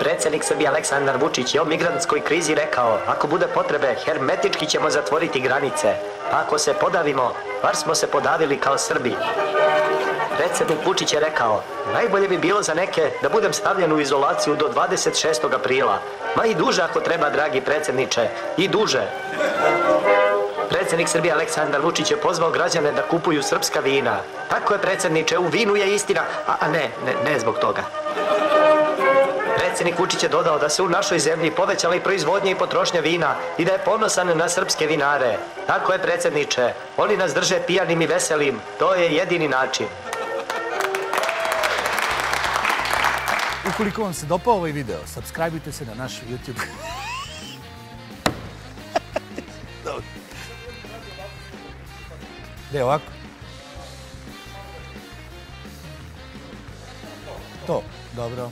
Predsjednik Srbije Aleksandar Vučić je o migrantskoj krizi rekao, ako bude potrebe, hermetički ćemo zatvoriti granice. Pa ako se podavimo, bar smo se podavili kao Srbi. Predsjednik Vučić je rekao, najbolje bi bilo za neke da budem stavljen u izolaciju do 26. aprila. Ma i duže ako treba, dragi predsjedniče, i duže. Predsjednik Srbije Aleksandar Vučić je pozvao građane da kupuju srpska vina. Tako je predsjedniče, u vinu je istina, a, a ne, ne, ne zbog toga. Predsjednik Vučić je dodao da se u našoj zemlji povećala i proizvodnja i potrošnja vina i da je ponosan na srpske vinare. Tako je predsjedniče, oni nas drže pijanim i veselim, to je jedini način. Ukoliko vam se dopao ovaj video, subscribeujte se na naš YouTube. Dobro. Gde, ovako? To, dobro.